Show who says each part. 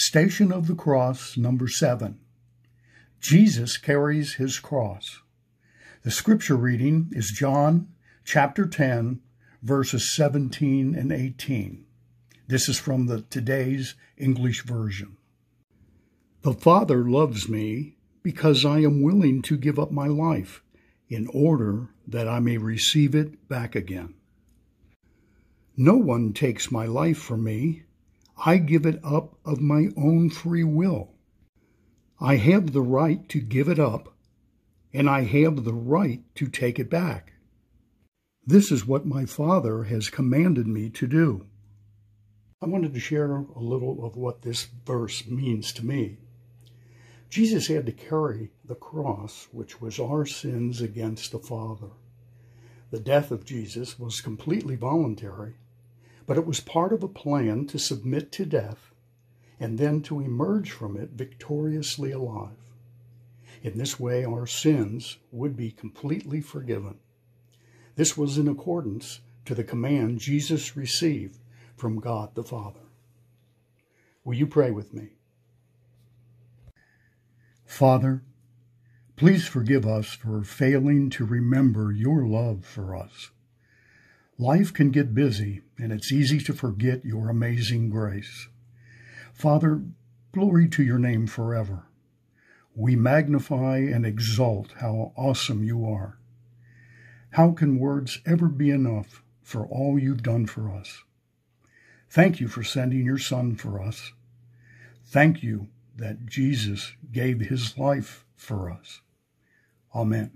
Speaker 1: Station of the Cross, number seven. Jesus carries his cross. The scripture reading is John chapter 10, verses 17 and 18. This is from the today's English version. The Father loves me because I am willing to give up my life in order that I may receive it back again. No one takes my life from me. I give it up of my own free will. I have the right to give it up, and I have the right to take it back. This is what my Father has commanded me to do. I wanted to share a little of what this verse means to me. Jesus had to carry the cross, which was our sins against the Father. The death of Jesus was completely voluntary, but it was part of a plan to submit to death and then to emerge from it victoriously alive. In this way, our sins would be completely forgiven. This was in accordance to the command Jesus received from God the Father. Will you pray with me? Father, please forgive us for failing to remember your love for us. Life can get busy, and it's easy to forget your amazing grace. Father, glory to your name forever. We magnify and exalt how awesome you are. How can words ever be enough for all you've done for us? Thank you for sending your Son for us. Thank you that Jesus gave his life for us. Amen.